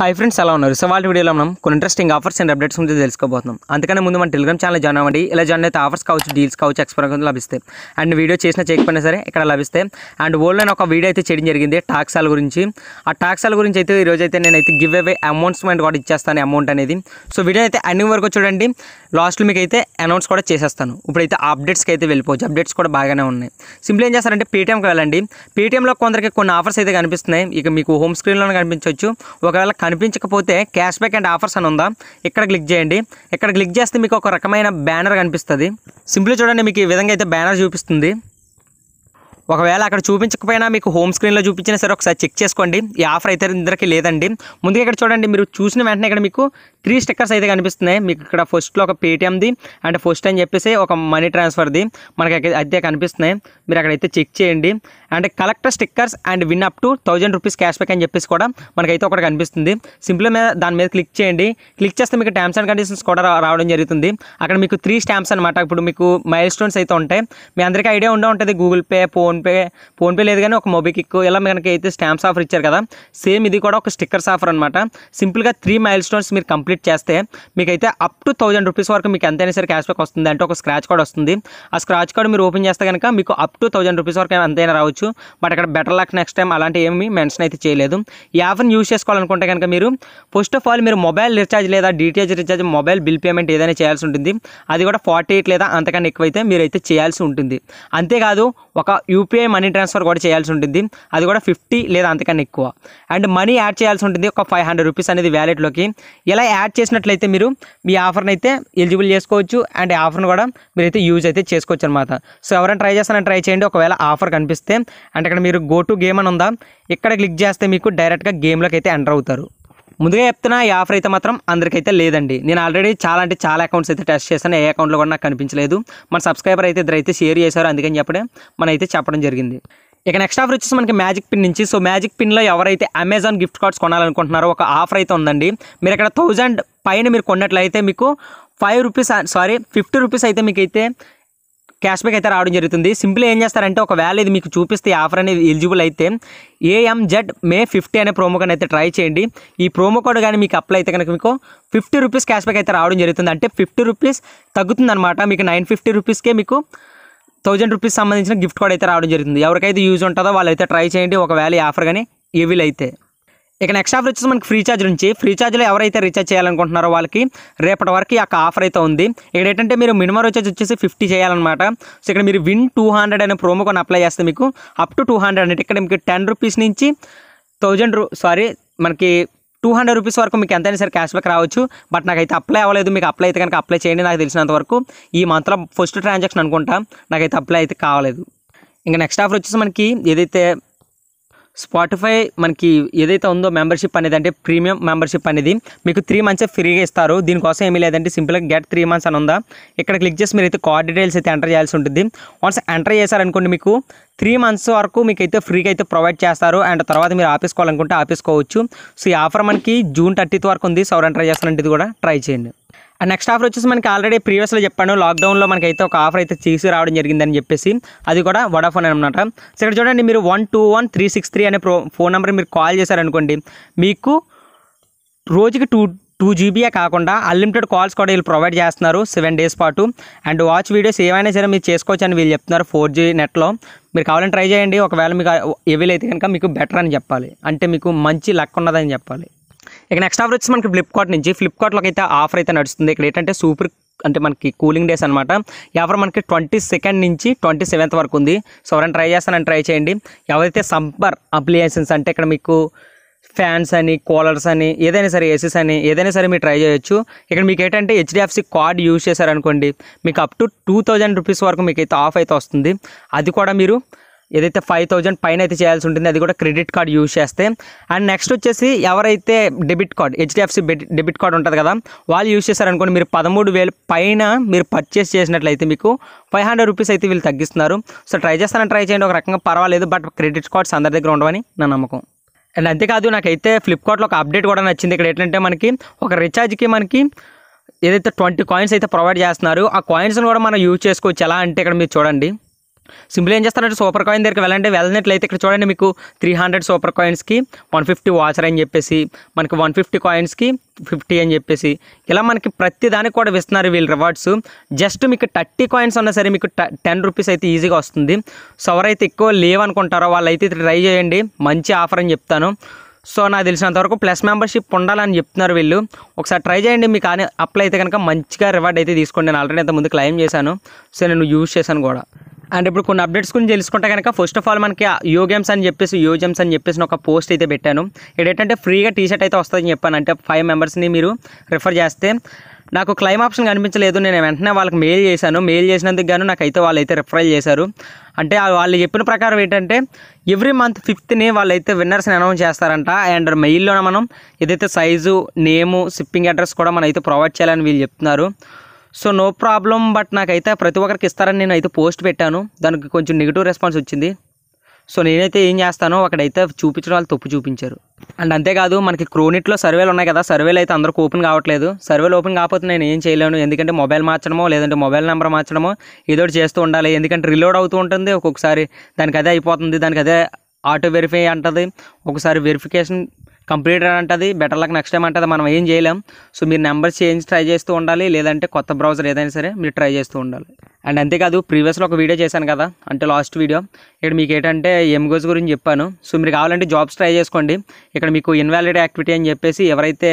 Hi friends ఎలా ఉన్నారు? So వాళ్ళ వీడియోలో మనం కొన్ని ఇంట్రెస్టింగ్ ఆఫర్స్ అండ్ అప్డేట్స్ గురించి తెలుసుకోబోతున్నాం. అందుకనే ముందు మన టెలిగ్రామ్ ఛానల్ జాయిన్ అవ్వండి. ఇలా జాయిన్ అయితే ఆఫర్స్ కావచ్చు డీల్స్ కావచ్చు ఎక్స్పీరియన్స్ లభిస్తాయి. అండ్ వీడియో చేసినా చేయకపోయినా సరే ఇక్కడ లభిస్తాయి. అండ్ ఓన్లైన్ ఒక వీడియో అయితే చేయడం జరిగింది టాక్సాల గురించి. ఆ టాక్సాల గురించి అయితే ఈరోజు అయితే నేనైతే గివ్ అవే అమౌంట్స్మెంట్ కూడా ఇచ్చేస్తాను అమౌంట్ అనేది. సో వీడియో అయితే అన్ని వరకు చూడండి. లాస్ట్లో మీకు అయితే అనౌన్స్ కూడా చేసేస్తాను. ఇప్పుడైతే అప్డేట్స్కి అయితే వెళ్ళిపోవచ్చు. అప్డేట్స్ కూడా బాగానే ఉన్నాయి. సింపుల్ ఏం చేస్తారంటే పేటీఎంకి వెళ్ళండి. పేటీఎంలో కొందరికి కొన్ని ఆఫర్స్ అయితే కనిపిస్తున్నాయి. ఇక మీకు హోమ్ స్క్రీన్లో కనిపించవచ్చు. ఒకవేళ కనిపించకపోతే క్యాష్ బ్యాక్ అండ్ ఆఫర్స్ అని ఉందా? ఇక్కడ క్లిక్ చేయండి. ఇక్కడ క్లిక్ చేస్తే మీకు ఒక రకమైన బ్యానర్ కనిపిస్తుంది. సింపుల్ చూడండి మీకు ఈ విధంగా అయితే బ్యానర్ చూపిస్తుంది. ఒకవేళ అక్కడ చూపించకపోయినా మీకు హోమ్ స్క్రీన్లో చూపించినా సరే ఒకసారి చెక్ చేసుకోండి. ఈ ఆఫర్ అయితే ఇద్దరికి లేదండి. ముందుగా ఇక్కడ చూడండి మీరు చూసిన వెంటనే ఇక్కడ మీకు త్రీ స్టిక్కర్స్ అయితే కనిపిస్తున్నాయి. మీకు ఇక్కడ ఫస్ట్లో ఒక పేటిఎంది అండ్ ఫస్ట్ అని చెప్పేసి ఒక మనీ ట్రాన్స్ఫర్ది మనకి అయితే కనిపిస్తున్నాయి. మీరు అక్కడైతే చెక్ చేయండి. And collector stickers and win up to thousand rupees cash back అని చెప్పేసి కూడా మనకైతే ఒకటి కనిపిస్తుంది. సింపుల్ మీద దాని మీద క్లిక్ చేయండి. క్లిక్ చేస్తే మీకు టర్మ్స్ అండ్ కండిషన్స్ కూడా రావడం జరుగుతుంది. అక్కడ మీకు త్రీ స్టాంప్స్ అనమాట ఇప్పుడు మీకు మైల్ స్టోన్స్ అయితే ఉంటాయి. మీ అందరికీ ఐడియా ఉండే ఉంటుంది. Google Pay phone PhonePe PhonePe లేదు కానీ ఒక మొబికిక్ ఇలా మనకి అయితే స్టాంప్స్ ఆఫర్ ఇచ్చారు కదా. సేమ్ ఇది కూడా ఒక స్టిక్కర్స్ ఆఫర్ అనమాట సింపుల్గా త్రీ మైల్ స్టోన్స్ మీరు కంప్లీట్ చేస్తే మీకైతే అప్ టు థౌజండ్ రూపీస్ వరకు మీకు ఎంతైనా సరే క్యాష్ బ్యాక్ వస్తుంది. అంటే ఒక స్క్రాచ్ కార్డ్ వస్తుంది. ఆ స్క్రాచ్ కార్డ్ మీరు ఓపెన్ చేస్తే కనుక మీకు అప్ టు థౌజండ్ రూపీస్ వరకు ఎంతైనా రావచ్చు. బట్ అక్కడ బెటర్ లక్ నెక్స్ట్ టైం అలాంటి ఏమి మెన్షన్ అయితే చేయలేదు. ఈ ఆఫర్ని యూస్ చేసుకోవాలనుకుంటే కనుక మీరు ఫస్ట్ ఆఫ్ ఆల్ మీరు మొబైల్ రీఛార్జ్ లేదా DTH recharge mobile bill payment ఏదైనా చేయాల్సి ఉంటుంది. అది కూడా ఫార్టీ ఎయిట్ లేదా అంతకన్నా ఎక్కువైతే మీరైతే చేయాల్సి ఉంటుంది. అంతేకాదు ఒక యూపీఐ మనీ ట్రాన్స్ఫర్ కూడా చేయాల్సి ఉంటుంది. అది కూడా ఫిఫ్టీ లేదా అంతకన్నా ఎక్కువ. అండ్ మనీ యాడ్ చేయాల్సి ఉంటుంది. ఒక ఫైవ్ హండ్రెడ్ రూపీస్ అనేది వ్యాలెట్లోకి ఇలా యాడ్ చేసినట్లయితే మీరు మీ ఆఫర్ని అయితే ఎలిజిబుల్ చేసుకోవచ్చు. అండ్ ఆఫర్ని కూడా మీరైతే యూజ్ అయితే చేసుకోవచ్చు అనమాట సో ఎవరైనా ట్రై చేస్తానని ట్రై చేయండి. ఒకవేళ ఆఫర్ కనిపిస్తే. అండ్ ఇక్కడ మీరు గో టు గేమ్ అని ఉందా? ఇక్కడ క్లిక్ చేస్తే మీకు డైరెక్ట్గా గేమ్లోకి అయితే ఎంటర్ అవుతారు. ముందుగా చెప్తున్నా ఈ ఆఫర్ అయితే మాత్రం అందరికైతే లేదండి. నేను ఆల్రెడీ చాలా అంటే చాలా అకౌంట్స్ అయితే టెస్ట్ చేశాను. ఏ అకౌంట్లో కూడా నాకు కనిపించలేదు. మన సబ్స్క్రైబర్ అయితే ఇద్దరు అయితే షేర్ చేశారు. అందుకని చెప్పడం మన అయితే చెప్పడం జరిగింది. ఇక నెక్స్ట్ ఆఫర్ వచ్చేసి మనకి మ్యాజిక్ పిన్ నుంచి. సో మ్యాజిక్ పిన్లో ఎవరైతే అమెజాన్ గిఫ్ట్ కార్డ్స్ కొనాలనుకుంటున్నారో ఒక ఆఫర్ అయితే ఉందండి. మీరు ఇక్కడ థౌజండ్ పైన మీరు కొన్నట్లయితే మీకు five rupees sorry fifty rupees అయితే మీకైతే క్యాష్ బ్యాక్ అయితే రావడం జరుగుతుంది. సింపుల్ ఏం చేస్తారంటే ఒకవేళ ఇది మీకు చూపిస్తే ఆఫర్ అనేది ఎలిజిబుల్ అయితే ఏఎంజెడ్ మే ఫిఫ్టీ అనే ప్రోమో కోడ్ అయితే ట్రై చేయండి. ఈ ప్రోమో కోడ్ కానీ మీకు అప్లై అయితే కనుక మీకు ఫిఫ్టీ రూపీస్ క్యాష్ బ్యాక్ అయితే రావడం జరుగుతుంది. అంటే ఫిఫ్టీ రూపీస్ తగ్గుతుంది అనమాట మీకు నైన్ ఫిఫ్టీ రూపీస్కే మీకు థౌజండ్ రూపీస్ సంబంధించిన గిఫ్ట్ కోడ్ అయితే రావడం జరుగుతుంది. ఎవరికైతే యూజ్ ఉంటుందో వాళ్ళైతే ట్రై చేయండి. ఒకవేళ ఈ ఆఫర్ కానీ ఏవిల్ అయితే. ఇక నెక్స్ట్ ఆఫర్ వచ్చేసి మనకి ఫ్రీ ఛార్జ్ నుంచి. ఫ్రీ ఛార్జ్లో ఎవరైతే రీఛార్జ్ చేయాలనుకుంటున్నారో వాళ్ళకి రేపటి వరకు ఈ యొక్క ఆఫర్ అయితే ఉంది. ఇక్కడ ఏంటంటే మీరు మినిమం రీఛార్జ్ వచ్చేసి ఫిఫ్టీ చేయాలన్నమాట. సో ఇక్కడ మీరు విన్ టూ హండ్రెడ్ అనే ప్రోమో కొన్ని అప్లై చేస్తే మీకు అప్ టు టూ హండ్రెడ్ అంటే ఇక్కడ మీకు టెన్ రూపీస్ నుంచి థౌజండ్ రూ సారీ మనకి టూ హండ్రెడ్ రూపీస్ వరకు మీకు ఎంతైనా సరే క్యాష్ బ్యాక్ రావచ్చు. బట్ నాకైతే అప్లై అవ్వలేదు. మీకు అప్లై అయితే కనుక అప్లై చేయండి. నాకు తెలిసినంత వరకు ఈ మంత్లో ఫస్ట్ ట్రాన్సాక్షన్ అనుకుంటా. నాకైతే అప్లై అయితే కావలేదు. ఇంకా నెక్స్ట్ ఆఫర్ వచ్చేసి మనకి ఏదైతే స్పాటిఫై మనకి ఏదైతే ఉందో మెంబర్షిప్ అనేది అంటే ప్రీమియం మెంబర్షిప్ అనేది మీకు త్రీ మంత్స్ ఫ్రీగా ఇస్తారు. దీనికోసం ఏమీ లేదంటే సింపుల్గా గెట్ త్రీ మంత్స్ అని ఉందా? ఇక్కడ క్లిక్ చేసి మీరు అయితే కార్డ్ డీటెయిల్స్ అయితే ఎంటర్ చేయాల్సి ఉంటుంది. వన్స్ ఎంటర్ చేశారనుకోండి మీకు త్రీ మంత్స్ వరకు మీకు అయితే ఫ్రీగా అయితే ప్రొవైడ్ చేస్తారు. అండ్ తర్వాత మీరు ఆపేసుకోవాలనుకుంటే ఆపేసుకోవచ్చు. సో ఈ ఆఫర్ మనకి జూన్ థర్టీత్ వరకు ఉంది. సౌర్ ఎంటర్ ట్రై చేస్తారంటే ఇది కూడా ట్రై చేయండి. నెక్స్ట్ ఆఫర్ వచ్చేసి మనకి ఆల్రెడీ ప్రీవియస్లో చెప్పాను లాక్డౌన్లో మనకి అయితే ఒక ఆఫర్ అయితే తీసుకురావడం రావడం జరిగిందని చెప్పేసి అది కూడా వడాఫోన్ అనమాట సో ఇక్కడ చూడండి మీరు one two one three six three అనే ప్రో ఫోన్ నెంబర్ మీరు కాల్ చేశారనుకోండి మీకు రోజుకి టూ టూ జీబీయే కాకుండా అన్లిమిటెడ్ కాల్స్ కూడా వీళ్ళు ప్రొవైడ్ చేస్తున్నారు సెవెన్ డేస్ పాటు. అండ్ వాచ్ వీడియోస్ ఏమైనా సరే మీరు చేసుకోవచ్చు అని వీళ్ళు చెప్తున్నారు ఫోర్ జీ నెట్లో మీరు కావాలని ట్రై చేయండి ఒకవేళ మీకు ఎవీలు కనుక మీకు బెటర్ అని చెప్పాలి. అంటే మీకు మంచి లక్ ఉన్నదని చెప్పాలి. ఇక నెక్స్ట్ ఆఫర్ వచ్చి మనకి ఫ్లిప్కార్ట్ నుంచి. ఫ్లిప్కార్ట్లోకి అయితే ఆఫర్ అయితే నడుస్తుంది. ఇక్కడ ఏంటంటే సూపర్ అంటే మనకి కూలింగ్ డేస్ అనమాట ఈ ఆఫర్ మనకి ట్వంటీ సెకండ్ నుంచి ట్వంటీ సెవెంత్ వరకు ఉంది. సో ఎవరైనా ట్రై చేస్తానని ట్రై చేయండి. ఎవరైతే సమ్మర్ అప్లికేషన్స్ అంటే ఇక్కడ మీకు ఫ్యాన్స్ అని కూలర్స్ అని ఏదైనా సరే ఏసీస్ అని ఏదైనా సరే మీరు ట్రై చేయొచ్చు. ఇక్కడ మీకు ఏంటంటే హెచ్డిఎఫ్సి కార్డ్ యూజ్ చేశారనుకోండి మీకు up to two thousand rupees వరకు మీకు అయితే ఆఫ్ అయితే వస్తుంది. అది కూడా మీరు ఏదైతే ఫైవ్ థౌజండ్ పైన అయితే చేయాల్సి ఉంటుంది అది కూడా క్రెడిట్ కార్డ్ యూజ్ చేస్తే. అండ్ నెక్స్ట్ వచ్చేసి ఎవరైతే debit card HDFC debit card ఉంటుంది కదా వాళ్ళు యూజ్ చేశారనుకోండి మీరు పదమూడు వేలు పైన మీరు పర్చేస్ చేసినట్లయితే మీకు ఫైవ్ హండ్రెడ్ రూపీస్ అయితే వీళ్ళు తగ్గిస్తున్నారు. సో ట్రై చేస్తానని ట్రై చేయండి ఒక రకంగా పర్వాలేదు బట్ క్రెడిట్ కార్డ్స్ అందరి దగ్గర ఉండవని నా నమ్మకం. అండ్ అంతేకాదు నాకైతే ఫ్లిప్కార్ట్లో ఒక అప్డేట్ కూడా నచ్చింది. ఇక్కడ ఏంటంటే మనకి ఒక రీఛార్జ్కి మనకి ఏదైతే ట్వంటీ కాయిన్స్ అయితే ప్రొవైడ్ చేస్తున్నారు ఆ కాయిన్స్ని కూడా మనం యూజ్ చేసుకోవచ్చు. ఎలా అంటే ఇక్కడ మీరు చూడండి. సింపుల్ ఏం చేస్తారంటే సూపర్ కాయిన్ దగ్గరికి వెళ్ళండి. వెళ్ళినట్లయితే ఇక్కడ చూడండి మీకు త్రీ హండ్రెడ్ సూపర్ కాయిన్స్కి వన్ ఫిఫ్టీ వాచర్ అని చెప్పేసి మనకి వన్ ఫిఫ్టీ కాయిన్స్కి ఫిఫ్టీ అని చెప్పేసి. ఇలా మనకి ప్రతి దానికి కూడా ఇస్తున్నారు వీళ్ళు రివార్డ్స్ జస్ట్ మీకు థర్టీ కాయిన్స్ ఉన్నా సరే మీకు టెన్ రూపీస్ అయితే ఈజీగా వస్తుంది. సో ఎవరైతే ఎక్కువ లేవనుకుంటారో వాళ్ళైతే ట్రై చేయండి. మంచి ఆఫర్ అని చెప్తాను. సో నాకు తెలిసినంత వరకు ప్లస్ మెంబర్షిప్ ఉండాలని చెప్తున్నారు వీళ్ళు. ఒకసారి ట్రై చేయండి. మీకు కానీ అప్లై అయితే కనుక మంచిగా రివార్డ్ అయితే తీసుకోండి. నేను ఆల్రెడీ ఇంత ముందు క్లెయిమ్ చేశాను. సో నేను యూజ్ చేశాను కూడా. అండ్ ఇప్పుడు కొన్ని అప్డేట్స్ గురించి తెలుసుకుంటే కనుక ఫస్ట్ ఆఫ్ ఆల్ మనకి యో గేమ్స్ అని చెప్పేసి యో గేమ్స్ అని చెప్పేసి ఒక పోస్ట్ అయితే పెట్టాను. ఏంటంటే ఫ్రీగా టీ షర్ట్ అయితే వస్తుందని చెప్పాను. అంటే ఫైవ్ మెంబర్స్ని మీరు రిఫర్ చేస్తే నాకు క్లైమ్ ఆప్షన్ కనిపించలేదు. నేను వెంటనే వాళ్ళకి మెయిల్ చేశాను. మెయిల్ చేసినందుకు గాను నాకైతే వాళ్ళు అయితే రిఫరల్ చేశారు. అంటే వాళ్ళు చెప్పిన ప్రకారం ఏంటంటే ఎవ్రీ మంత్ ఫిఫ్త్ని వాళ్ళైతే విన్నర్స్ని అనౌన్స్ చేస్తారంట. అండ్ మెయిల్లోనే మనం ఏదైతే సైజు నేము షిప్పింగ్ అడ్రస్ కూడా మనం అయితే ప్రొవైడ్ చేయాలని వీళ్ళు చెప్తున్నారు. సో నో ప్రాబ్లం బట్ నాకైతే ప్రతి ఒక్కరికి ఇస్తారని నేను అయితే పోస్ట్ పెట్టాను. దానికి కొంచెం నెగిటివ్ రెస్పాన్స్ వచ్చింది. సో నేనైతే ఏం చేస్తానో అక్కడైతే చూపించడం వాళ్ళు తప్పు చూపించారు. అండ్ అంతేకాదు మనకి క్రోనిట్లో సర్వేలు ఉన్నాయి కదా సర్వేలు అయితే అందరికి ఓపెన్ కావట్లేదు. సర్వేలు ఓపెన్ కాకపోతే నేను ఏం చేయలేను. ఎందుకంటే మొబైల్ మార్చడమో లేదంటే మొబైల్ నెంబర్ మార్చడమో ఏదో ఒకటి చేస్తూ ఉండాలి. ఎందుకంటే రిలోడ్ అవుతూ ఉంటుంది. ఒక్కొక్కసారి దానికి అదే అయిపోతుంది. దానికి అదే ఆటో వెరిఫై అంటుంది. ఒకసారి వెరిఫికేషన్ కంప్లీట్ అంటుంది బెటర్ లక్ నెక్స్ట్ టైం అంటుంది మనం ఏం చేయలేం. సో మీరు నెంబర్ చేంజ్ ట్రై చేస్తూ ఉండాలి లేదంటే కొత్త బ్రౌజర్ ఏదైనా సరే మీరు ట్రై చేస్తూ ఉండాలి. అండ్ అంతేకాదు ప్రీవియస్లో ఒక వీడియో చేశాను కదా అంటే లాస్ట్ వీడియో ఇక్కడ మీకు ఏంటంటే ఎంగోస్ గురించి చెప్పాను. సో మీరు కావాలంటే జాబ్స్ ట్రై చేసుకోండి. ఇక్కడ మీకు ఇన్వాలిడ్ యాక్టివిటీ అని చెప్పేసి ఎవరైతే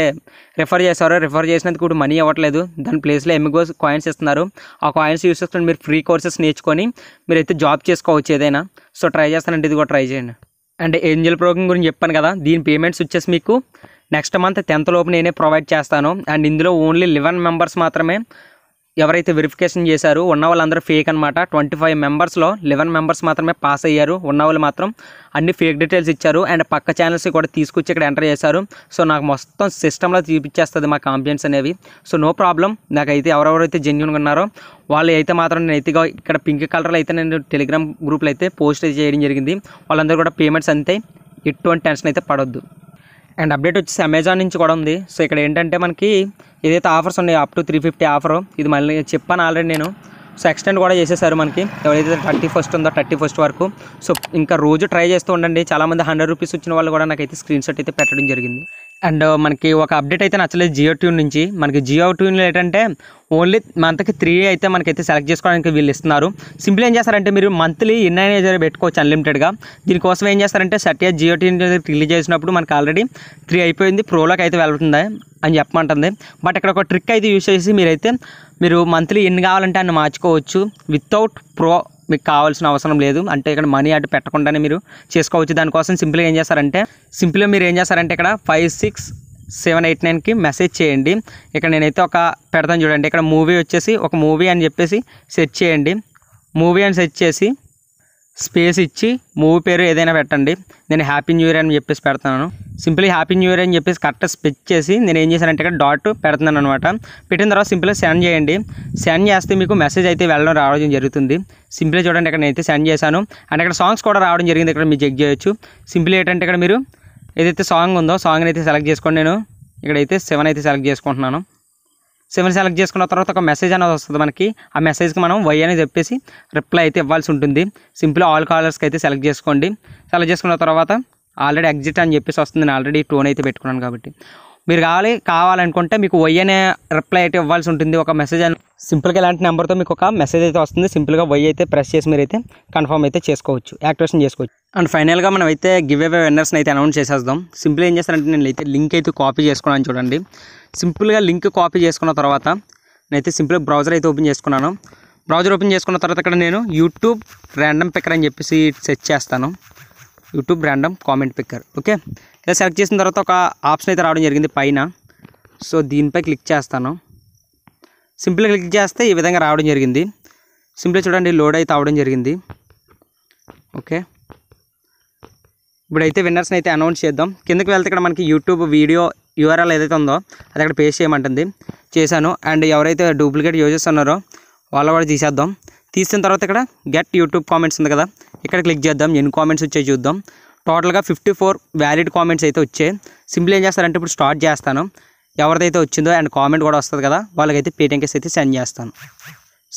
రిఫర్ చేస్తారో రిఫర్ చేసినందుకు కూడా మనీ ఇవ్వట్లేదు. దాని ప్లేస్లో ఎంగోస్ కాయిన్స్ ఇస్తున్నారు. ఆ కాయిన్స్ యూస్ చేసుకుని మీరు ఫ్రీ కోర్సెస్ నేర్చుకొని మీరైతే జాబ్ చేసుకోవచ్చు ఏదైనా. సో ట్రై చేస్తానంటే ఇది కూడా ట్రై చేయండి. అండ్ ఏంజల్ ప్రోగ్రామ్ గురించి చెప్పాను కదా దీని పేమెంట్స్ వచ్చేసి మీకు నెక్స్ట్ మంత్ టెన్త్ లోపు నేనే ప్రొవైడ్ చేస్తాను. అండ్ ఇందులో ఓన్లీ లెవెన్ మెంబర్స్ మాత్రమే ఎవరైతే వెరిఫికేషన్ చేశారో ఉన్న వాళ్ళందరూ ఫేక్ అనమాట ట్వంటీ ఫైవ్ మెంబర్స్లో లెవెన్ మెంబర్స్ మాత్రమే పాస్ అయ్యారు. ఉన్న వాళ్ళు మాత్రం అన్ని ఫేక్ డీటెయిల్స్ ఇచ్చారు. అండ్ పక్క ఛానల్స్ కూడా తీసుకొచ్చి ఇక్కడ ఎంటర్ చేశారు. సో నాకు మొత్తం సిస్టంలో చూపించేస్తుంది మా కాంపియన్స్ అనేవి. సో నో ప్రాబ్లం నాకైతే ఎవరెవరైతే జెన్యున్గా ఉన్నారో వాళ్ళు అయితే మాత్రం నేను అయితే ఇక్కడ పింక్ కలర్లో అయితే నేను టెలిగ్రామ్ గ్రూప్లో అయితే పోస్ట్ చేయడం జరిగింది. వాళ్ళందరూ కూడా పేమెంట్స్ అంతే. ఎటువంటి టెన్షన్ అయితే పడొద్దు. అండ్ అప్డేట్ వచ్చేసి అమెజాన్ నుంచి కూడా ఉంది. సో ఇక్కడ ఏంటంటే మనకి ఏదైతే ఆఫర్స్ ఉన్నాయో up to three fifty offer ఇది మళ్ళీ చెప్పాను ఆల్రెడీ నేను. సో ఎక్స్టెండ్ కూడా చేసేసారు మనకి. ఎవరైతే థర్టీ ఫస్ట్ ఉందో థర్టీ ఫస్ట్ వరకు. సో ఇంకా రోజు ట్రై చేస్తూ ఉండండి. చాలామంది హండ్రెడ్ రూపీస్ వచ్చిన వాళ్ళు కూడా నాకైతే స్క్రీన్ షాట్ అయితే పెట్టడం జరిగింది. అండ్ మనకి ఒక అప్డేట్ అయితే నచ్చలేదు జియో ట్యూన్ నుంచి. మనకి జియో ట్యూన్లో ఏంటంటే ఓన్లీ మంత్కి త్రీ అయితే మనకైతే సెలెక్ట్ చేసుకోవడానికి వీళ్ళు ఇస్తున్నారు. సింపుల్ ఏం చేస్తారంటే మీరు మంత్లీ ఇన్ అయినా పెట్టుకోవచ్చు అన్లిమిటెడ్గా దీనికోసం ఏం చేస్తారంటే సత్య జియో ట్యూన్ రిలీజ్ చేసినప్పుడు మనకి ఆల్రెడీ త్రీ అయిపోయింది. ప్రోలోకి అయితే వెళ్తుంది అని చెప్పమంటుంది. బట్ ఇక్కడ ఒక ట్రిక్ అయితే యూస్ చేసి మీరైతే మీరు మంత్లీ ఎన్ని కావాలంటే అన్ని మార్చుకోవచ్చు. వితౌట్ ప్రో మీకు కావాల్సిన అవసరం లేదు. అంటే ఇక్కడ మనీ అటు పెట్టకుండానే మీరు చేసుకోవచ్చు. దానికోసం సింపుల్గా ఏం చేస్తారంటే సింపుల్గా మీరు ఏం చేస్తారంటే ఇక్కడ ఫైవ్ సిక్స్ సెవెన్ ఎయిట్ నైన్కి మెసేజ్ చేయండి. ఇక్కడ నేనైతే ఒక పెడతాను చూడండి. ఇక్కడ మూవీ వచ్చేసి ఒక మూవీ అని చెప్పేసి సెర్చ్ చేయండి. మూవీ అని సెర్చ్ చేసి స్పేస్ ఇచ్చి మూవీ పేరు ఏదైనా పెట్టండి. నేను హ్యాపీ న్యూ ఇయర్ అని చెప్పేసి పెడతాను. సింపుల్లీ హ్యాపీ న్యూ ఇయర్ అని చెప్పేసి కరెక్ట్ స్పెచ్ చేసి నేను ఏం చేశానంటే ఇక్కడ డాట్ పెడుతున్నాను అనమాట పెట్టిన తర్వాత సింపుల్గా సెండ్ చేయండి. సెండ్ చేస్తే మీకు మెసేజ్ అయితే వెళ్ళడం రావడం జరుగుతుంది. సింపుల్గా చూడండి ఇక్కడ నేనైతే సెండ్ చేశాను. అండ్ ఇక్కడ సాంగ్స్ కూడా రావడం జరిగింది ఇక్కడ మీరు చెక్ చేయొచ్చు. సింపుల్ ఏంటంటే ఇక్కడ మీరు ఏదైతే సాంగ్ ఉందో సాంగ్ని అయితే సెలెక్ట్ చేసుకోండి నేను. ఇక్కడైతే సెవెన్ అయితే సెలెక్ట్ చేసుకుంటున్నాను. సెవెన్ సెలెక్ట్ చేసుకున్న తర్వాత ఒక మెసేజ్ అనేది వస్తుంది మనకి. ఆ మెసేజ్కి మనం వై అని చెప్పేసి రిప్లై అయితే ఇవ్వాల్సి ఉంటుంది. సింపుల్ ఆల్ కాలర్స్కి అయితే సెలెక్ట్ చేసుకోండి. సెలెక్ట్ చేసుకున్న తర్వాత ఆల్రెడీ ఎగ్జిట్ అని చెప్పేసి వస్తుంది. నేను ఆల్రెడీ టోన్ అయితే పెట్టుకున్నాను కాబట్టి. మీరు కావాలి కావాలనుకుంటే మీకు వై అనే రిప్లై అయితే ఇవ్వాల్సి ఉంటుంది. ఒక మెసేజ్ అని సింపుల్గా ఇలాంటి నెంబర్తో మీకు ఒక మెసేజ్ అయితే వస్తుంది. సింపుల్గా వై అయితే ప్రెస్ చేసి మీరు అయితే కన్ఫర్మ్ అయితే చేసుకోవచ్చు యాక్టివేషన్ చేసుకోవచ్చు. అండ్ ఫైనల్గా మనం అయితే గివ్ అవే విన్నర్స్ని అయితే అనౌన్స్ చేసేద్దాం. సింపుల్ ఏం చేస్తానంటే నేను అయితే లింక్ అయితే కాపీ చేసుకున్నాను చూడండి. సింపుల్గా లింక్ కాపీ చేసుకున్న తర్వాత నేనైతే సింపుల్గా బ్రౌజర్ అయితే ఓపెన్ చేసుకున్నాను. బ్రౌజర్ ఓపెన్ చేసుకున్న తర్వాత ఇక్కడ నేను యూట్యూబ్ ర్యాండమ్ పిక్కర్ అని చెప్పేసి సెర్చ్ చేస్తాను. YouTube random comment picker okay ఇలా సెలెక్ట్ చేసిన తర్వాత ఒక ఆప్షన్ అయితే రావడం జరిగింది పైన. సో దీనిపై క్లిక్ చేస్తాను. సింపుల్గా క్లిక్ చేస్తే ఈ విధంగా రావడం జరిగింది. సింపుల్గా చూడండి లోడ్ అయితే అవడం జరిగింది. ఓకే ఇప్పుడైతే విన్నర్స్ని అయితే అనౌన్స్ చేద్దాం. కిందకి వెళ్తే ఇక్కడ మనకి యూట్యూబ్ వీడియో యూఆర్ఎల్ ఏదైతే ఉందో అది అక్కడ పేస్ట్ చేయమంటుంది. చేశాను. అండ్ ఎవరైతే డూప్లికేట్ యూజెస్ ఉన్నారో వాళ్ళ కూడా తీసేద్దాం. తీసిన తర్వాత ఇక్కడ గెట్ యూట్యూబ్ కామెంట్స్ ఉంది కదా. ఇక్కడ క్లిక్ చేద్దాం. ఎన్ని కామెంట్స్ వచ్చాయి చూద్దాం. టోటల్గా ఫిఫ్టీ ఫోర్ వ్యాలిడ్ కామెంట్స్ అయితే వచ్చాయి. సింపుల్ ఏం చేస్తారంటే ఇప్పుడు స్టార్ట్ చేస్తాను. ఎవరిదైతే వచ్చిందో అండ్ కామెంట్ కూడా వస్తుంది కదా వాళ్ళకైతే పేటీఎంకేస్ అయితే సెండ్ చేస్తాను.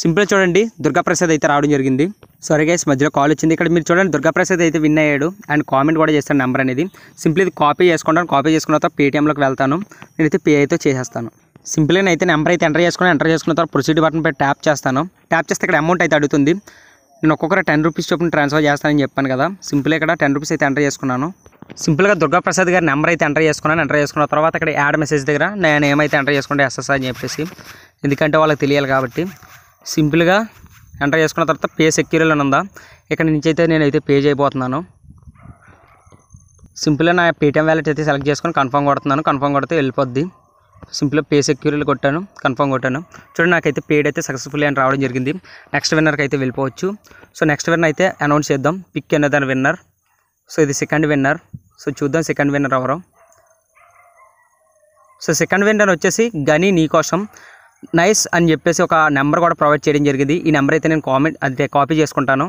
సింపుల్ చూడండి. దుర్గాప్రసాద్ అయితే రావడం జరిగింది. సారీ గైస్ మధ్యలో కాల్ వచ్చింది. ఇక్కడ మీరు చూడండి దుర్గాప్రసాద్ అయితే విన్ అయ్యాడు. అండ్ కామెంట్ కూడా చేస్తాను నెంబర్ అనేది. సింపుల్ ఇది కాపీ చేసుకుంటాను. కాపీ చేసుకున్న తర్వాత పేటీఎంలోకి వెళ్తాను. నేనైతే పే అయితే చేసేస్తాను. సింపుల్గా అయితే నెంబర్ అయితే ఎంటర్ చేసుకుని ఎంటర్ చేసుకున్న తర్వాత ప్రొసీడ్ బటన్ పై ట్యాప్ చేస్తాను. ట్యాప్ చేస్తే ఇక్కడ అమౌంట్ అయితే అడుగుతుంది. నేను ఒక్కొక్కరు టెన్ రూపీస్ చొప్పున ట్రాన్స్ఫర్ చేస్తానని చెప్పాను కదా. సింపుల్ ఇక్కడ టెన్ రూపీస్ అయితే ఎంటర్ చేసుకున్నాను. సింపుల్గా దుర్గాప్రసాద్ గారి నెంబర్ అయితే ఎంటర్ చేసుకున్నాను. ఎంటర్ చేసుకున్న తర్వాత ఇక్కడ యాడ్ మెసేజ్ దగ్గర నేను ఏమైతే ఎంటర్ చేసుకుంటే ఎస్ఎస్ అని చెప్పేసి. ఎందుకంటే వాళ్ళకి తెలియాలి కాబట్టి. సింపుల్గా ఎంటర్ చేసుకున్న తర్వాత పే సెక్యూరీలో ఉందా? ఇక్కడ నుంచి అయితే నేనైతే పే చేయబోతున్నాను. సింపుల్గా నా పేటీఎం వ్యాలెట్ అయితే సెలెక్ట్ చేసుకొని కన్ఫర్మ్ కొడుతున్నాను. కన్ఫర్మ్ కొడితే వెళ్ళిపోద్ది. సింపుల్గా పే సెక్యూరీలు కొట్టాను కన్ఫర్మ్ కొట్టాను. చూడండి నాకైతే పేడ్ అయితే సక్సెస్ఫుల్లీ అని రావడం జరిగింది. నెక్స్ట్ విన్నర్కి అయితే వెళ్ళిపోవచ్చు. సో నెక్స్ట్ విన్నర్ అయితే అనౌన్స్ చేద్దాం. పిక్ అనదర్ విన్నర్ సో ఇది సెకండ్ విన్నర్ సో చూద్దాం సెకండ్ విన్నర్ ఎవరు. సో సెకండ్ విన్నర్ వచ్చేసి గని నీ కోసం. నైస్ అని చెప్పేసి ఒక నెంబర్ కూడా ప్రొవైడ్ చేయడం జరిగింది. ఈ నెంబర్ అయితే నేను కామెంట్ అంటే కాపీ చేసుకుంటాను.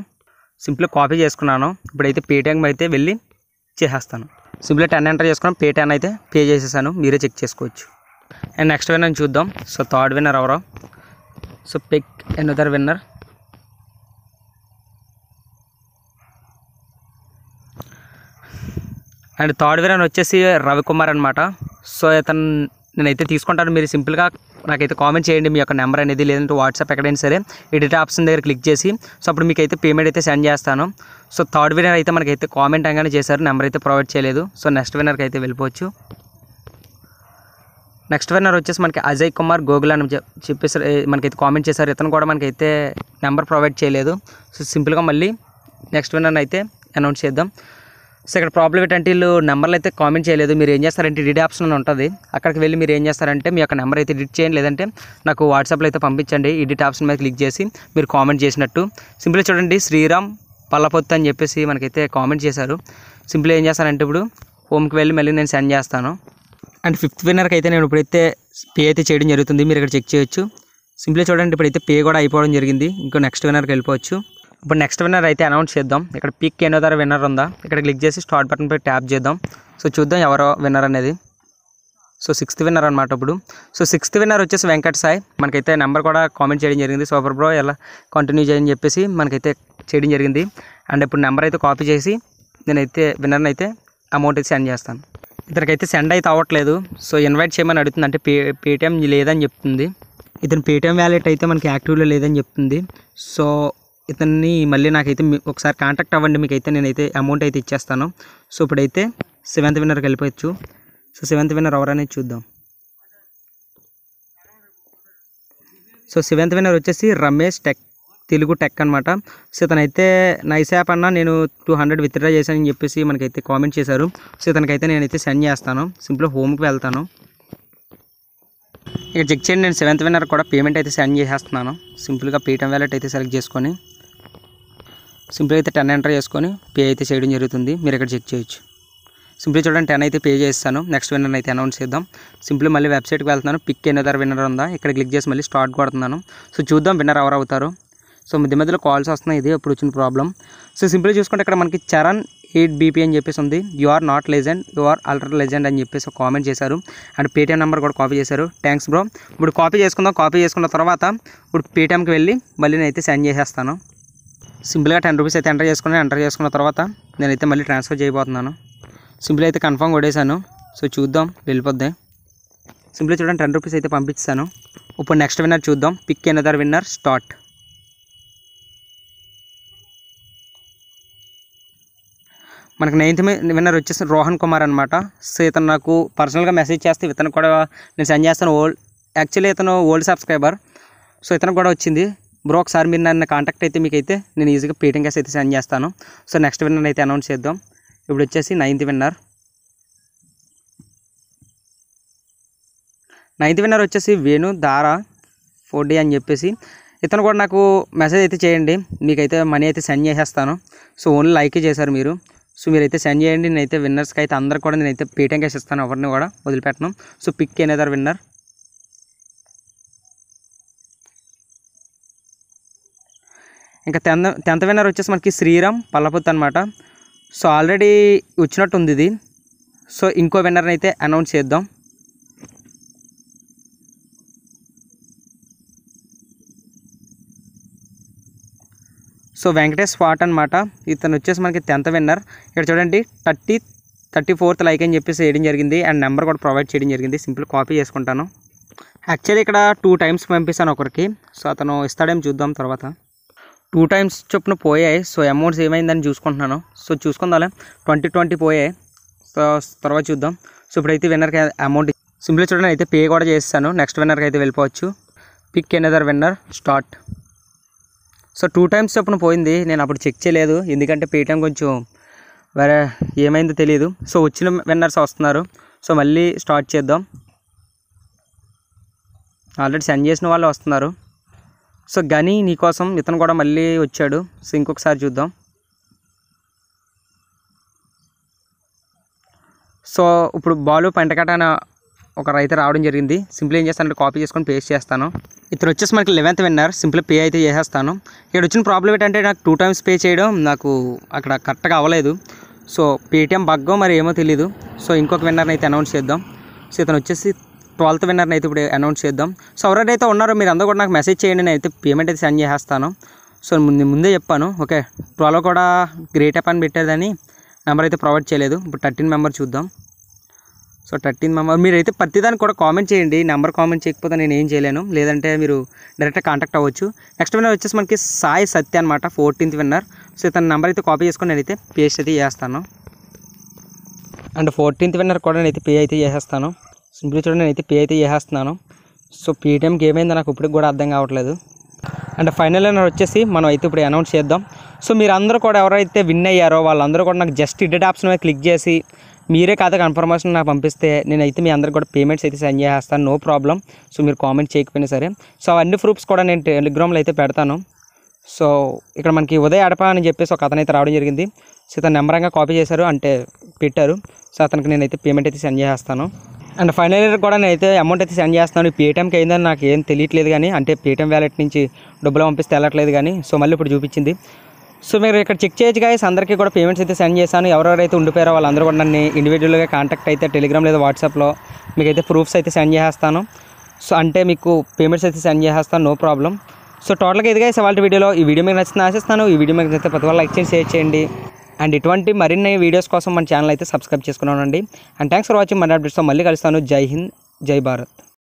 సింపుల్ కాపీ చేసుకున్నాను. ఇప్పుడైతే పేటీఎం అయితే వెళ్ళి చేసేస్తాను. సింపుల్గా టెన్ ఎంటర్ చేసుకున్నాను. పే అయితే పే చేసేసాను. మీరే చెక్ చేసుకోవచ్చు. అండ్ నెక్స్ట్ విన్నర్ చూద్దాం. సో థర్డ్ విన్నర్ ఎవరో? So pick another winner and third winner వచ్చేసి రవికుమార్ అనమాట సో ఇతను నేనైతే తీసుకుంటాను. మీరు సింపుల్గా నాకైతే కామెంట్ చేయండి. మీ యొక్క నెంబర్ అనేది లేదంటే వాట్సాప్ ఎక్కడైనా సరే ఎడిట్ ఆప్షన్ దగ్గర క్లిక్ చేసి సో అప్పుడు మీకు అయితే పేమెంట్ అయితే సెండ్ చేస్తాను. సో థర్డ్ విన్నర్ అయితే మనకైతే కామెంట్ అంగానే చేశారు. నెంబర్ అయితే ప్రొవైడ్ చేయలేదు. సో నెక్స్ట్ విన్నర్కి అయితే వెళ్ళిపోవచ్చు. నెక్స్ట్ విన్నర్ వచ్చేసి మనకి అజయ్ కుమార్ గోగుల్ అని చెప్పేసి మనకైతే కామెంట్ చేశారు. ఇతను కూడా మనకైతే నెంబర్ ప్రొవైడ్ చేయలేదు. సో సింపుల్గా మళ్ళీ నెక్స్ట్ విన్నర్ అయితే అనౌన్స్ చేద్దాం. సో ఇక్కడ ప్రాబ్లం ఏంటంటే వీళ్ళు నెంబర్లు అయితే కామెంట్ చేయలేదు. మీరు ఏం చేస్తారంటే ఎడిట్ ఆప్షన్ అని ఉంటుంది. అక్కడికి వెళ్ళి మీరు ఏం చేస్తారంటే మీ యొక్క నెంబర్ అయితే ఎడిట్ చేయండి. లేదంటే నాకు వాట్సాప్లో అయితే పంపించండి. ఎడిట్ ఆప్షన్ మీద క్లిక్ చేసి మీరు కామెంట్ చేసినట్టు. సింపుల్గా చూడండి. శ్రీరామ్ పల్లపొత్తు అని చెప్పేసి మనకైతే కామెంట్ చేశారు. సింపుల్ ఏం చేస్తానంటే ఇప్పుడు హోమ్కి వెళ్ళి మళ్ళీ నేను సెండ్ చేస్తాను. అండ్ ఫిఫ్త్ విన్నర్కి అయితే నేను ఇప్పుడైతే పే అయితే చేయడం జరుగుతుంది. మీరు ఇక్కడ చెక్ చేయొచ్చు. సింపుల్గా చూడండి ఇప్పుడైతే పే కూడా అయిపోవడం జరిగింది. ఇంకో నెక్స్ట్ విన్నర్కి వెళ్ళిపోవచ్చు. ఇప్పుడు నెక్స్ట్ విన్నర్ అయితే అనౌన్స్ చేద్దాం. ఇక్కడ పిక్ ఎన్నో ధర విన్నర్ ఉందా? ఇక్కడ క్లిక్ చేసి స్టార్ట్ బటన్ పై ట్యాప్ చేద్దాం. సో చూద్దాం ఎవరో విన్నర్ అనేది. సో సిక్స్త్ విన్నర్ అనమాట ఇప్పుడు. సో సిక్స్త్ విన్నర్ వచ్చేసి వెంకట్ సాయి. మనకైతే నెంబర్ కూడా కామెంట్ చేయడం జరిగింది. సూపర్ బ్రో ఎలా కంటిన్యూ చేయని చెప్పేసి మనకైతే చేయడం జరిగింది. అండ్ ఇప్పుడు నెంబర్ అయితే కాపీ చేసి నేనైతే విన్నర్ని అయితే అమౌంట్ అయితే సెండ్ చేస్తాను. ఇతనికైతే సెండ్ అయితే అవ్వట్లేదు. సో ఇన్వైట్ చేయమని అడుగుతుంది. అంటే పే పేటిఎం లేదని చెప్తుంది. ఇతని పేటిఎం వ్యాలెట్ అయితే మనకి యాక్టివ్లో లేదని చెప్తుంది. సో ఇతన్ని మళ్ళీ నాకైతే మీ- ఒకసారి కాంటాక్ట్ అవ్వండి. మీకు అయితే నేనైతే అమౌంట్ అయితే ఇచ్చేస్తాను. సో ఇప్పుడైతే సెవెంత్ విన్నర్కి వెళ్ళిపోవచ్చు. సో సెవెంత్ విన్నర్ ఎవరనేది చూద్దాం. సో సెవెంత్ విన్నర్ వచ్చేసి రమేష్ టెక్ తెలుగు టెక్ అనమాట సో ఇతనైతే నైస్ యాప్ అన్న నేను టూ హండ్రెడ్ విత్డ్రా చేశానని చెప్పేసి మనకైతే కామెంట్ చేశారు. సో ఇతనికైతే నేనైతే సెండ్ చేస్తాను. సింపుల్ హోమ్కి వెళ్తాను. ఇక్కడ చెక్ చేయండి నేను సెవెంత్ విన్నర్ కూడా పేమెంట్ అయితే సెండ్ చేసేస్తున్నాను. సింపుల్గా పేటిఎం వ్యాలెట్ అయితే సెలెక్ట్ చేసుకొని సింపుల్ అయితే టెన్ ఎంటర్ చేసుకొని పే అయితే చేయడం జరుగుతుంది. మీరు ఇక్కడ చెక్ చేయొచ్చు. సింపుల్ చూడండి టెన్ అయితే పే చేస్తాను నెక్స్ట్ విన్నర్ అయితే అనౌన్స్ చేద్దాం. సింపుల్ మళ్ళీ వెబ్సైట్కి వెళ్తున్నాను. పిక్ ఎన్నదర్ విన్నర్ ఉందా? ఇక్కడ క్లిక్ చేసి మళ్ళీ స్టార్ట్ కొడుతున్నాను. సో చూద్దాం విన్నర్ ఎవరు అవుతారు. సో మధ్య మధ్యలో కాల్స్ వస్తున్నాయి ఇది ఇప్పుడు వచ్చిన ప్రాబ్లం సో సింపుల్ చూసుకుంటే ఇక్కడ మనకి చరణ్ ఎయిట్ బీపీ అని చెప్పేసి ఉంది. You are not legend you are ultra legend అని చెప్పేసి ఒక కామెంట్ చేశారు. అండ్ పేటీఎం నెంబర్ కూడా కాపీ చేశారు. థ్యాంక్స్ బ్రో ఇప్పుడు కాపీ చేసుకుందాం కాపీ చేసుకున్న తర్వాత ఇప్పుడు పేటీఎంకి వెళ్ళి మళ్ళీ నేనైతే సెండ్ చేసేస్తాను. సింపుల్గా టెన్ రూపీస్ అయితే ఎంటర్ చేసుకుని ఎంటర్ చేసుకున్న తర్వాత నేనైతే మళ్ళీ ట్రాన్స్ఫర్ చేయబోతున్నాను. సింపుల్ అయితే కన్ఫర్మ్ కొడేశాను సో చూద్దాం వెళ్ళిపోద్ది. సింపుల్ చూడండి టెన్ రూపీస్ అయితే పంపించాను ఇప్పుడు నెక్స్ట్ విన్నర్ చూద్దాం. పిక్ ఎనదర్ విన్నర్ స్టార్ట్ మనకు నైన్త్ విన్నర్ వచ్చేసి రోహన్ కుమార్ అనమాట సో ఇతను నాకు పర్సనల్గా మెసేజ్ చేస్తే ఇతను కూడా నేను సెండ్ చేస్తాను ఓల్డ్ యాక్చువల్లీ ఇతను ఓల్డ్ సబ్స్క్రైబర్. సో ఇతను కూడా వచ్చింది. బ్రో ఒకసారి మీరు నన్ను కాంటాక్ట్ అయితే మీకు అయితే నేను ఈజీగా పీటింగ్ కేసు అయితే సెండ్ చేస్తాను. సో నెక్స్ట్ విన్నర్ అయితే అనౌన్స్ చేద్దాం. ఇప్పుడు వచ్చేసి నైన్త్ విన్నర్. నైన్త్ విన్నర్ వచ్చేసి వేణు దారా ఫోర్ డి అని చెప్పేసి. ఇతను కూడా నాకు మెసేజ్ అయితే చేయండి. మీకైతే మనీ అయితే సెండ్ చేసేస్తాను. సో ఓన్లీ లైక్ చేశారు మీరు. సో మీరైతే సెండ్ చేయండి. నేనైతే విన్నర్స్కి అయితే అందరు కూడా నేనైతే పేటీఎం క్యాష్ ఇస్తాను. ఎవరిని కూడా వదిలిపెట్టను. సో పిక్ ఎనేదర్ విన్నర్ ఇంకా టెన్త్ టెన్త్ విన్నర్ వచ్చేసి మనకి శ్రీరామ్ పల్లపుత్ అనమాట సో ఆల్రెడీ వచ్చినట్టు ఉంది ఇది. సో ఇంకో విన్నర్ని అయితే అనౌన్స్ చేద్దాం. సో వెంకటేష్ స్పాట్ అనమాట ఇతను వచ్చేసి మనకి టెన్త్ విన్నర్ ఇక్కడ చూడండి థర్టీ థర్టీ ఫోర్త్ లైక్ అని చెప్పేసి వేయడం జరిగింది. అండ్ నెంబర్ కూడా ప్రొవైడ్ చేయడం జరిగింది. సింపుల్ కాపీ చేసుకుంటాను. యాక్చువల్లీ ఇక్కడ టూ టైమ్స్ పంపిస్తాను ఒకరికి. సో అతను ఇస్తాడేమో చూద్దాం తర్వాత. టూ టైమ్స్ చొప్పున పోయాయి. సో అమౌంట్స్ ఏమైందని చూసుకుంటున్నాను. సో చూసుకుందాలే. ట్వంటీ ట్వంటీ పోయాయి. సో తర్వాత చూద్దాం. సో ఇప్పుడైతే విన్నర్కి అమౌంట్ సింపుల్ చూడండి అయితే పే కూడా చేస్తాను. నెక్స్ట్ విన్నర్కి అయితే వెళ్ళిపోవచ్చు. Pick another winner start so two times చొప్పున పోయింది. నేను అప్పుడు చెక్ చేయలేదు. ఎందుకంటే పేటిఎం కొంచెం వేరే ఏమైందో తెలియదు సో వచ్చిన విన్నర్స్ వస్తున్నారు. సో మళ్ళీ స్టార్ట్ చేద్దాం. ఆల్రెడీ సెండ్ చేసిన వాళ్ళు వస్తున్నారు. సో గని నీకోసం ఇతను కూడా మళ్ళీ వచ్చాడు. సో ఇంకొకసారి చూద్దాం. సో ఇప్పుడు బాలు పెంటకట అనే ఒక రైతు రావడం జరిగింది. సింపుల్ ఏం చేస్తానంటే కాపీ చేసుకొని పేస్ట్ చేస్తాను. ఇతను వచ్చేసి మనకి లెవెన్త్ విన్నర్ సింపుల్ పే అయితే చేసేస్తాను. ఇక్కడ వచ్చిన ప్రాబ్లం ఏంటంటే నాకు టూ టైమ్స్ పే చేయడం నాకు అక్కడ కరెక్ట్గా అవ్వలేదు. సో పేటిఎం బగ్గో మరి ఏమో తెలియదు సో ఇంకొక విన్నర్ని అయితే అనౌన్స్ చేద్దాం. సో ఇతను వచ్చేసి ట్వెల్త్ విన్నర్ని అయితే ఇప్పుడు అనౌన్స్ చేద్దాం. సో ఎవరైతే ఉన్నారో మీరు అందరూ కూడా నాకు మెసేజ్ చేయండి. నేను అయితే పేమెంట్ అయితే సెండ్ చేసేస్తాను. సో ముందు ముందే చెప్పాను. ఓకే ట్వెల్వ్ కూడా గ్రేట్ అప్ అని పెట్టేదని నెంబర్ అయితే ప్రొవైడ్ చేయలేదు. ఇప్పుడు థర్టీన్ మెంబర్ చూద్దాం. సో థర్టీన్ మెంబర్ మీరు అయితే ప్రతిదానికి కూడా కామెంట్ చేయండి. నెంబర్ కామెంట్ చేయకపోతే నేను ఏం చేయలేను. లేదంటే మీరు డైరెక్ట్గా కాంటాక్ట్ అవ్వచ్చు. నెక్స్ట్ విన్నర్ వచ్చేసి మనకి సాయి సత్య అనమాట ఫోర్టీన్త్ విన్నర్ సో ఇతని నెంబర్ అయితే కాపీ చేసుకొని నేనైతే పేస్ట్ అయితే చేస్తాను. అండ్ ఫోర్టీన్త్ విన్నర్ కూడా నేనైతే పే అయితే చేసేస్తాను. సింపుల్ చూడండి నేనైతే పే అయితే చేసేస్తున్నాను. సో పేటిఎంకి ఏమైందో నాకు ఇప్పటికి కూడా అర్థం కావట్లేదు. అండ్ ఫైనల్ విన్నర్ వచ్చేసి మనం అయితే ఇప్పుడు అనౌన్స్ చేద్దాం. సో మీరు అందరూ కూడా ఎవరైతే విన్ అయ్యారో వాళ్ళందరూ కూడా నాకు జస్ట్ ఇడెట్ ఆప్షన్ మీద క్లిక్ చేసి మీరే కాదు కన్ఫర్మేషన్ నాకు పంపిస్తే నేనైతే మీ అందరికి కూడా పేమెంట్స్ అయితే సెండ్ చేస్తాను నో ప్రాబ్లం. సో మీరు కామెంట్ చేయకపోయినా సరే. సో అవన్నీ ప్రూఫ్స్ కూడా నేను టెలిగ్రామ్లో అయితే పెడతాను. సో ఇక్కడ మనకి ఉదయ్ అడప అని చెప్పేసి ఒక అతనైతే రావడం జరిగింది. సో ఇతను నెంబరంగా కాపీ చేశారు అంటే పెట్టారు. సో అతనికి నేనైతే పేమెంట్ అయితే సెండ్ చేస్తాను అండ్ ఫైనల్ ఇయర్ కూడా నేనైతే అమౌంట్ అయితే సెండ్ చేస్తాను. పేటీఎంకి అయిందని నాకు ఏం తెలియట్లేదు కానీ అంటే పేటీఎం వ్యాలెట్ నుంచి డబ్బులు పంపిస్తే వెళ్ళట్లేదు కానీ సో మళ్ళీ ఇప్పుడు చూపించింది. సో మీరు ఇక్కడ చెక్ చేయొచ్చు గాయస్ అందరికీ కూడా పేమెంట్స్ అయితే సెండ్ చేశాను. ఎవరెవరైతే ఉండిపోయారో వాళ్ళందరూ కూడా నన్ను ఇండివిజువల్గా కాంటాక్ట్ అయితే టెలిగ్రామ్ లేదా వాట్సాప్లో మీకు అయితే ప్రూఫ్స్ అయితే సెండ్ చేస్తాను సో అంటే మీకు పేమెంట్స్ అయితే సెండ్ చేసేస్తాను నో ప్రాబ్లం సో టోటల్గా ఇదిగా ఇవాళ వీడియోలో ఈ వీడియో మీకు నచ్చిన ఆశిస్తాను. ఈ వీడియో మీకు నచ్చితే ప్రతి వాళ్ళు లైక్ చేసి షేర్ చేయండి. అండ్ ఇటువంటి మరిన్ని వీడియోస్ కోసం మన ఛానల్ అయితే సబ్స్క్రైబ్ చేసుకున్నానండి. అండ్ థ్యాంక్స్ ఫర్ వాచింగ్ మన అప్డేట్స్తో మళ్ళీ కలుస్తాను. జై హింద్ జై భారత్.